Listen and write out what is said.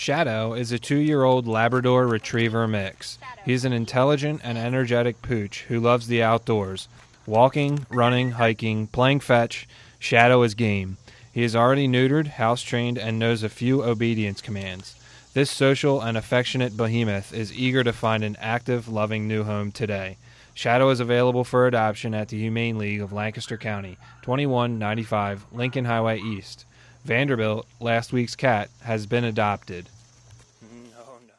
Shadow is a two year old Labrador Retriever mix. He's an intelligent and energetic pooch who loves the outdoors. Walking, running, hiking, playing fetch, Shadow is game. He is already neutered, house trained, and knows a few obedience commands. This social and affectionate behemoth is eager to find an active, loving new home today. Shadow is available for adoption at the Humane League of Lancaster County, 2195 Lincoln Highway East. Vanderbilt, last week's cat, has been adopted. Mm-hmm. Oh, no.